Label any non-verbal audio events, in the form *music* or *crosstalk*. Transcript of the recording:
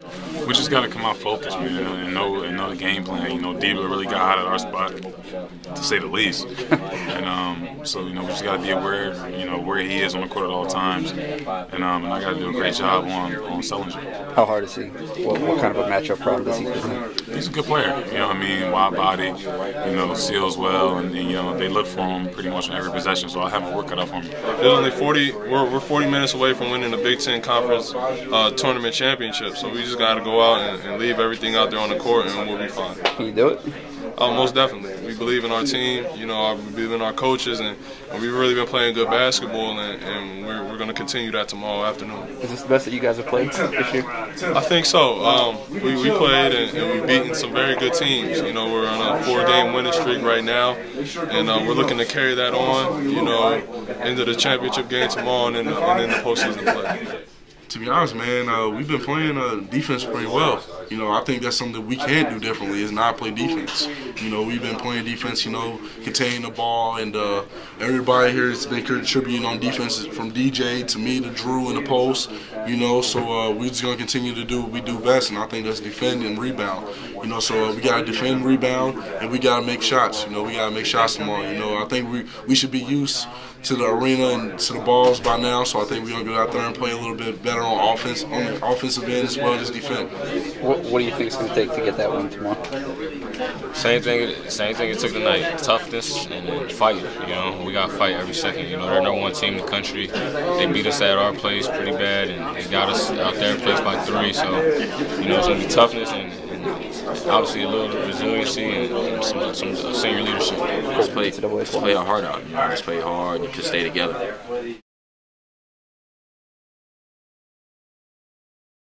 We just got to come out focused, man, and know and know the game plan. You know, Diebler really got hot at our spot, to say the least. *laughs* and um, so you know, we just got to be aware, you know, where he is on the court at all times. And um, and I got to do a great job on on Sullinger. How hard is he? What, what kind of a matchup problem does he present? He's a good player. You know, what I mean, wide body. You know, seals well, and, and you know they look for him pretty much on every possession. So I have my work cut out for him. There's only 40. We're, we're 40 minutes away from winning the Big Ten Conference uh, tournament championship. So we just got to go out and, and, leave everything out there on the court, and we'll be fine. Can you do it? Uh, most definitely. We believe in our team. You know, we believe in our coaches, and, and we've really been playing good basketball, and, and we're, we're going to continue that tomorrow afternoon. Is this the best that you guys have played this year? I think so. Um, we, we played, and, and we've beaten some very good teams. You know, we're on a four-game winning streak right now, and uh, we're looking to carry that on. You know, into the championship game tomorrow, and in the, and in the postseason play to be honest, man, uh, we've been playing uh, defense pretty well. You know, I think that's something we can do differently is not play defense. You know, we've been playing defense, you know, containing the ball, and uh, everybody here has been contributing on defense from DJ to me to Drew in the post. You know, so uh, we're just gonna continue to do what we do best, and I think that's defend and rebound. You know, so uh, we gotta defend, rebound, and we gotta make shots. You know, we gotta make shots tomorrow. You know, I think we we should be used to the arena and to the balls by now. So I think we're gonna go out there and play a little bit better on offense, on the offensive end as well as defend. What, what do you think it's gonna take to get that win tomorrow? Same thing. Same thing it took tonight. Toughness and, and fight. You know, we got to fight every second. You know, they're number one team in the country. They beat us at our place pretty bad, and they got us out there place by three. So, you know, it's gonna be toughness and, and obviously a little resiliency and, and some, some senior leadership. Let's play, let's play our heart out. You know, let's play hard and just stay together.